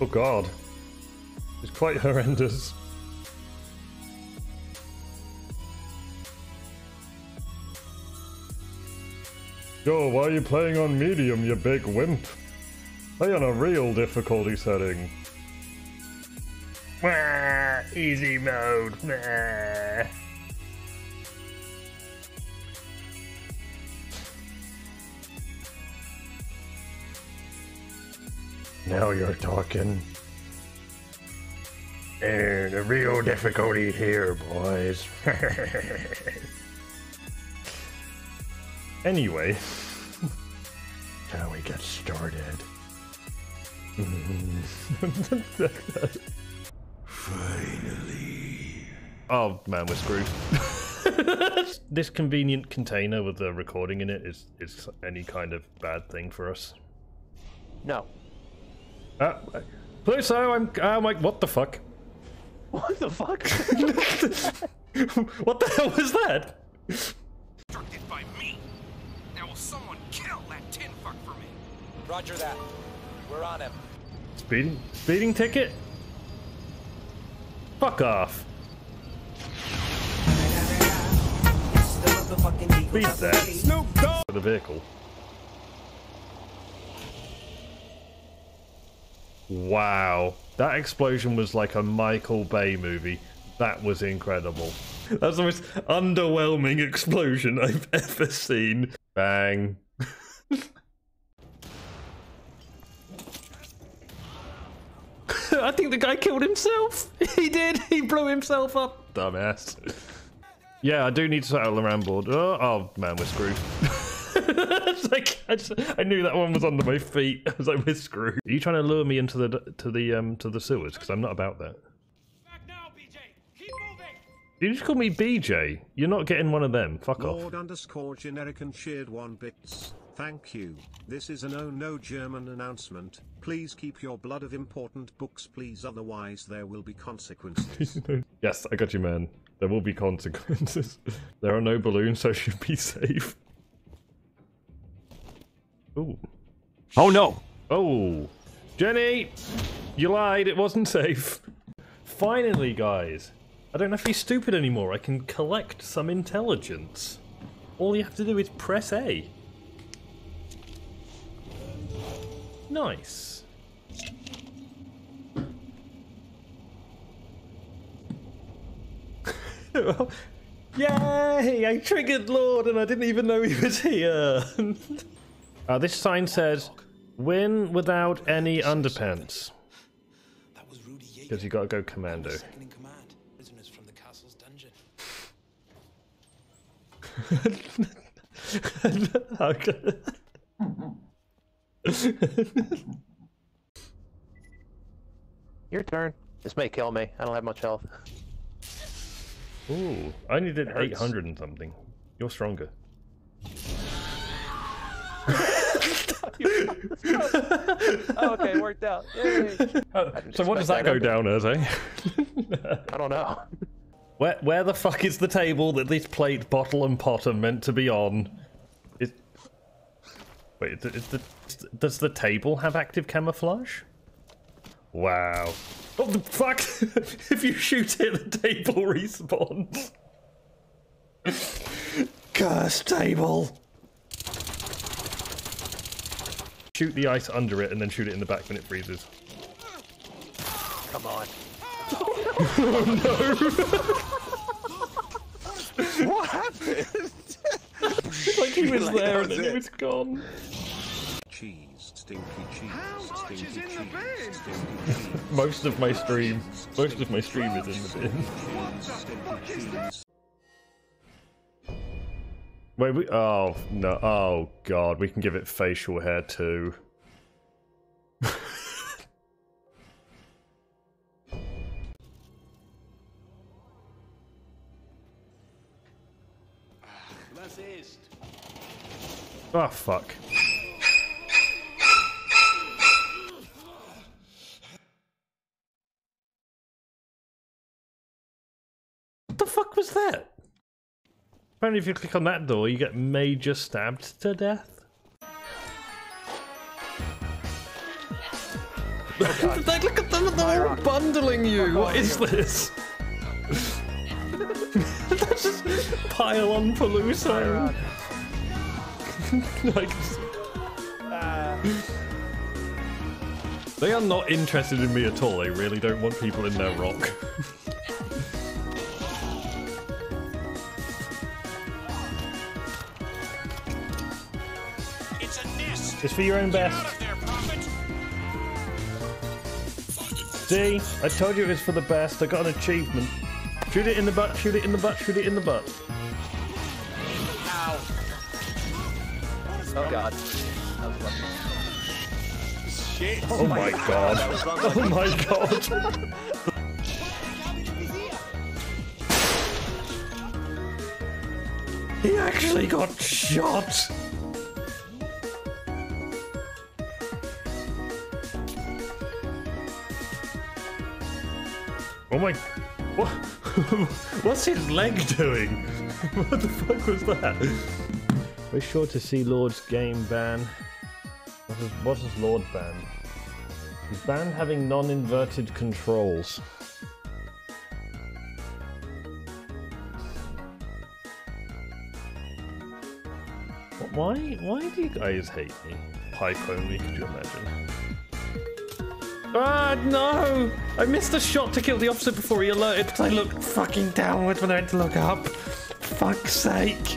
Oh god. It's quite horrendous. Yo, why are you playing on medium, you big wimp? Play on a real difficulty setting. Easy mode. Now you're talking. And a real difficulty here, boys. anyway, shall we get started? Finally. Oh man, we're screwed. this convenient container with the recording in it is is any kind of bad thing for us. No. Uh, please, so I'm I'm like, what the fuck? What the fuck? what the hell was that? Constructed by me. Now will someone kill that tin fuck for me? Roger that. We're on him. Speeding speeding ticket? Fuck off. Beat that. Snoop Dogg. The vehicle. Wow. That explosion was like a Michael Bay movie. That was incredible. That's the most underwhelming explosion I've ever seen. Bang. I think the guy killed himself. He did. He blew himself up. Dumbass. Yeah, I do need to settle the ram board. Oh, oh man, we're screwed. It's like I, just, I knew that one was under my feet. I was like, we're screwed. Are you trying to lure me into the to the um to the sewers? Because I'm not about that. Back now, BJ. Keep moving. Did you just call me BJ? You're not getting one of them. Fuck off. Lord underscore generic and shared one bits. Thank you. This is an oh no German announcement. Please keep your blood of important books, please, otherwise there will be consequences. yes, I got you, man. There will be consequences. there are no balloons, so should be safe. Ooh. oh no. Oh, Jenny, you lied. It wasn't safe. Finally, guys, I don't have to be stupid anymore. I can collect some intelligence. All you have to do is press A. Nice. Yay! I triggered Lord and I didn't even know he was here. uh, this sign says, win without any underpants. That was Rudi Jäger. Because you gotta go commando. Second in command. Prisoners from the castle's dungeon. Okay. Your turn. This may kill me. I don't have much health. Ooh, I needed hurts. 800 and something. You're stronger. oh, okay, worked out. Yay. So what does that expect go that down as, eh? I don't know. Where, where the fuck is the table that this plate, bottle, and pot are meant to be on? Is... Wait, is the, is the, does the table have active camouflage? Wow. What the fuck? if you shoot it, the table respawns. Curse table! Shoot the ice under it and then shoot it in the back when it freezes. Come on. oh no! What happened? like he was Like, there and then was he it. was gone. cheese, stinky cheese, How much stinky is in the cheese, bin? stinky cheese. Most of my stream, most of my stream is in the bin. Wait, we, oh no, oh god, we can give it facial hair too. Ist? Oh ah, fuck. What the fuck was that? Apparently if you click on that door, you get major stabbed to death. Like, look at them, they're all bundling you. What is this? That's just pile on Peluso. like, uh. they are not interested in me at all. They really don't want people in their rock. It's for your own best. out of there, Prophet. See, I told you it was for the best. I got an achievement. Shoot it in the butt, shoot it in the butt, shoot it in the butt. Oh god. That was lucky. Shit. Oh my god. That. Oh my god. He actually got shot. Oh my. What? What's his leg doing? What the fuck was that? We're sure to see Lord's game ban. What is, what is Lord ban? He's banned having non-inverted controls. Why? Why do you guys hate me? Pipe only, could you imagine? Ah, no! I missed a shot to kill the officer before he alerted because I looked fucking downwards when I went to look up. Fuck's sake.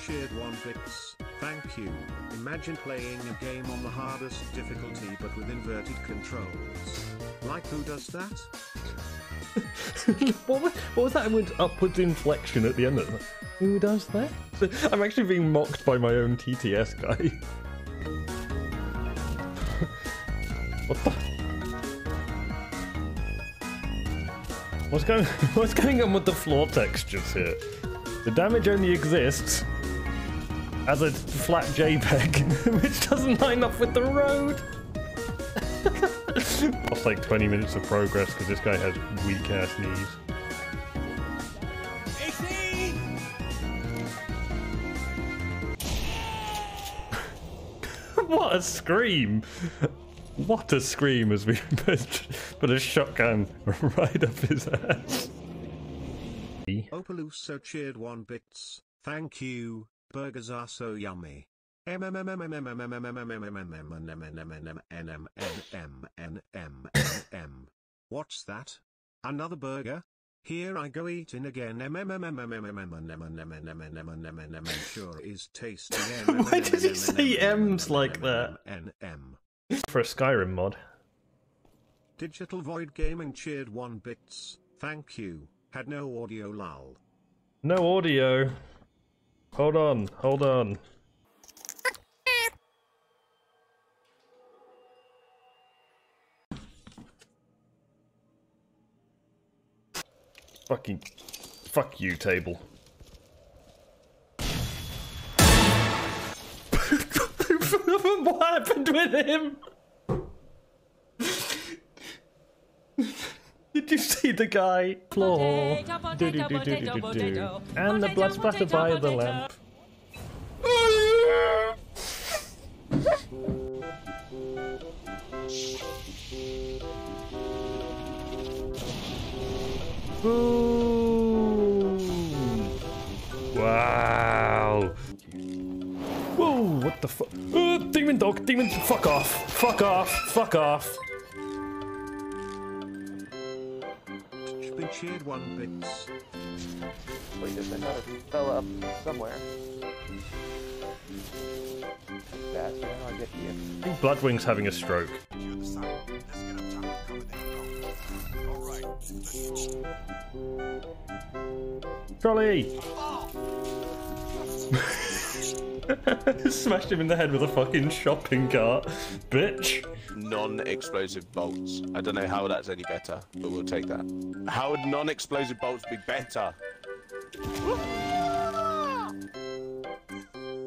Shared one bits. Thank you. Imagine playing a game on the hardest difficulty but with inverted controls. Like who does that? what, was, what was that with upwards inflection at the end of it? Who does that? I'm actually being mocked by my own TTS guy. what the? What's going What's going on with the floor textures here? The damage only exists as a flat JPEG, which doesn't line up with the road. Lost like 20 minutes of progress because this guy has weak ass knees. what a scream! What a scream as we put, a shotgun right up his ass. Opeluso cheered one bits. Thank you. Burgers are so yummy. What's that? Another burger? Here I go eating again. Sure is tasty. Why does he say M's like that? For a Skyrim mod. Digital Void Gaming cheered one bits. Thank you. Had no audio lull. No audio. Hold on, hold on. Fucking. Fuck you, table. what happened with him? You see the guy? Floor. Potato, Do-do-do-do-do-do. potato, potato, potato. And the blood splatter by the lamp. Boom! Wow! Whoa! What the fuck? Uh, demon dog! Demon! Fuck off! Fuck off! Fuck off! Cheered one bits. Wait, there's another fella up somewhere. Bastard, how do I get to you? I think Bloodwing's having a stroke. Trolley! Smashed him in the head with a fucking shopping cart, bitch. Non-explosive bolts. I don't know how that's any better, but we'll take that. How would non-explosive bolts be better?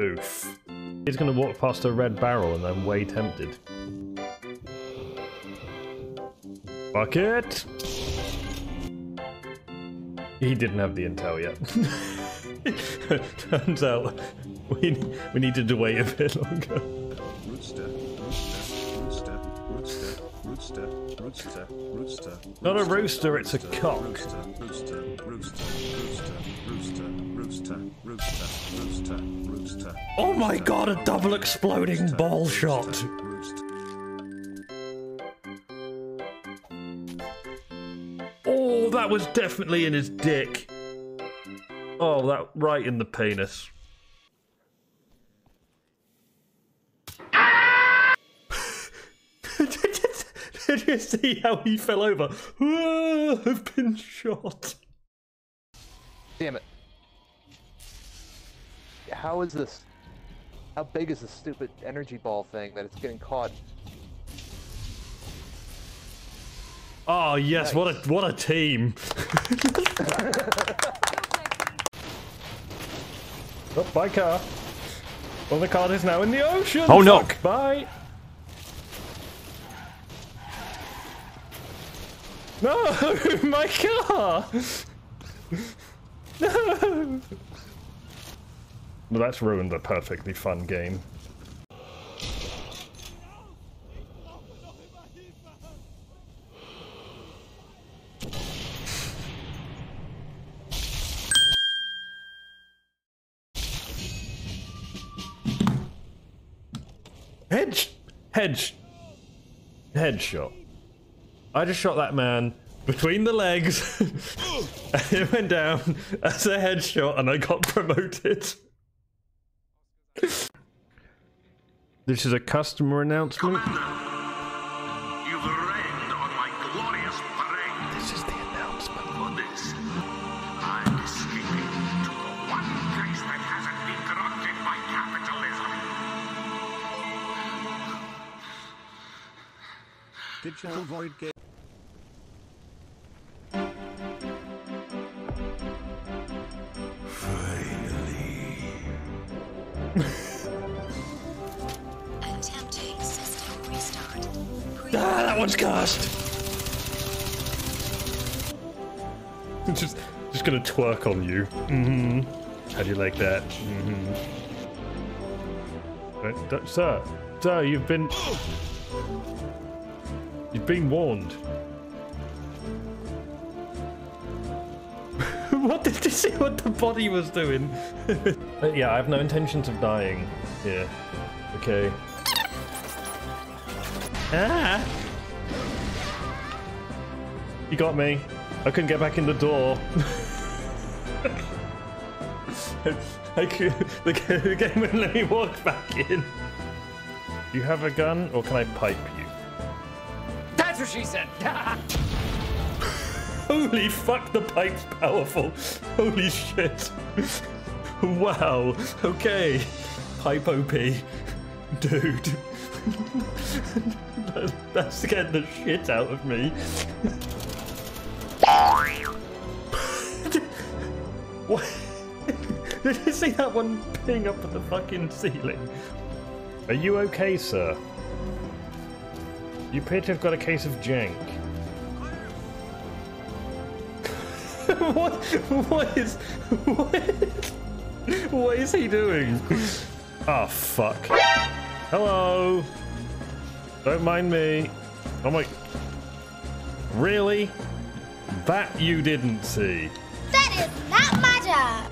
Oof. He's gonna walk past a red barrel and I'm way tempted. Fuck it! He didn't have the intel yet. Turns out we, we needed to wait a bit longer. Rooster. rooster, rooster, rooster. Not a rooster, it's a cock. Oh my god, a double exploding ball shot. Oh, that was definitely in his dick. Oh, that right in the penis. Did you see how he fell over? Ah, I've been shot. Damn it. How is this? How big is this stupid energy ball thing that it's getting caught? Oh yes, what a what a team. oh, bye car. Well, the car is now in the ocean. Oh, no. Fuck, Bye. No, my car. No. Well, that's ruined a perfectly fun game. Hedge, hedge, headshot. I just shot that man between the legs, and it went down as a headshot, and I got promoted. This is a customer announcement. You've rained on my glorious parade. This is the announcement. For this, I'm escaping to the one place that hasn't been corrupted by capitalism. Digital Void Game. Ah, that one's cast. just, just gonna twerk on you. Mm-hmm. How do you like that? Mm-hmm. Don't- don't- sir, sir, you've been, you've been warned. what did you see? What the body was doing? Uh, yeah, I have no intentions of dying here. Okay. Ah! You got me. I couldn't get back in the door. I could, the, the game wouldn't let me walk back in. You have a gun, or can I pipe you? That's what she said. Holy fuck, the pipe's powerful. Holy shit. wow. Okay. Pipe OP. Dude. That, that scared the shit out of me. what? Did you see that one ping up at the fucking ceiling? Are you okay, sir? You appear to have got a case of jank. what? What is? What? What is he doing? Oh fuck! Hello. Don't mind me. Oh my. Really? That you didn't see. That is not my job.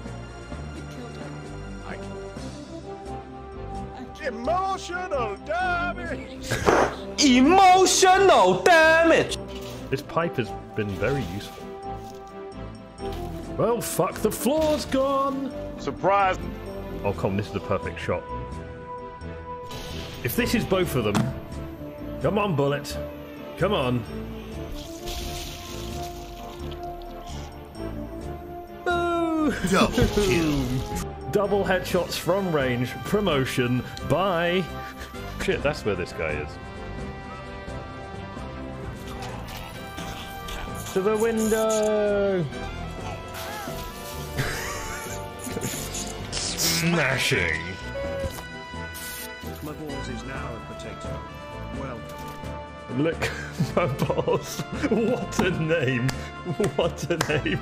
Emotional damage. Emotional damage. This pipe has been very useful. Well, fuck, the floor's gone! Surprise. Oh, come, this is the perfect shot. If this is both of them. Come on, Bullet. Come on. Boo! Double kill. Double headshots from range. Promotion. Bye. Shit, that's where this guy is. To the window! Smashing! Balls is now a potato. Welcome. Look, my boss. What a name! What a name!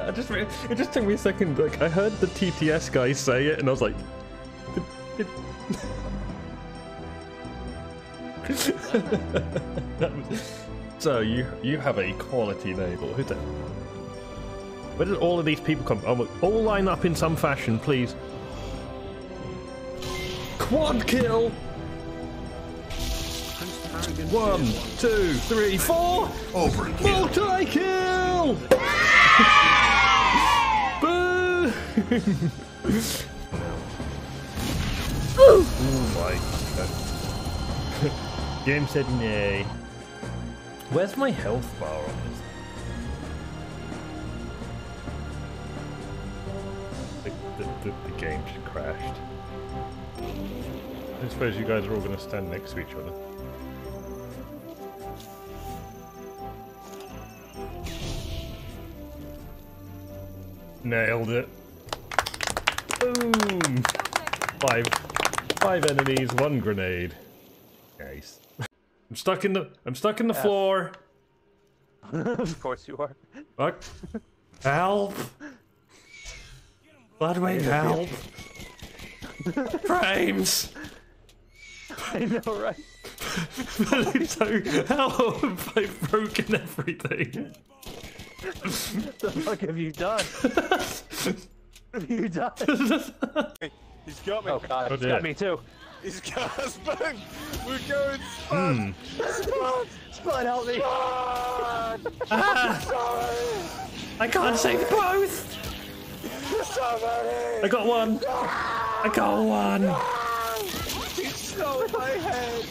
I just it just took me a second. Like I heard the TTS guy say it, and I was like, "Did- did- so you you have a quality naval. Who's that? Where did all of these people come? Oh, all line up in some fashion, please. Quad kill! Prince Paragon One, Tier one. two, three, four! Overkill. Multi kill! Boo! oh my god. James said nay. Where's my health bar on this? The, the, the, the game just crashed. I suppose you guys are all going to stand next to each other. Nailed it. Boom! Five, five enemies, one grenade. Nice. I'm stuck in the. I'm stuck in the floor. of course you are. Fuck. Help! Bloodwing, help! Frames! I know, right? so, how have I broken everything? What the fuck have you done? have you done? He's got me. Oh god, Oh, it's dear. got me too. He's got us both. We're going Hmm. Spud. Spud, help me! I can't save both! I got one! I got one! He stole my head.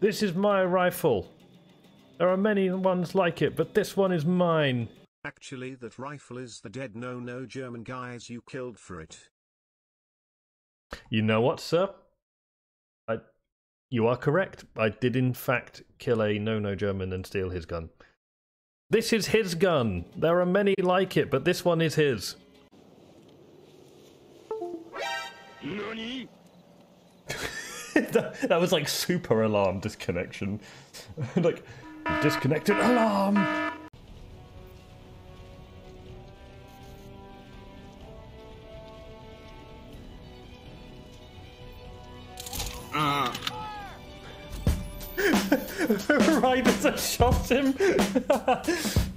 This is my rifle. There are many ones like it, but this one is mine. Actually, that rifle is the dead no no German guys you killed for it. You know what, sir? I, you are correct. I did, in fact, kill a no no German and steal his gun. This is his gun. There are many like it, but this one is his. that, that was like super alarm disconnection. like, disconnected alarm! Riders have shot him!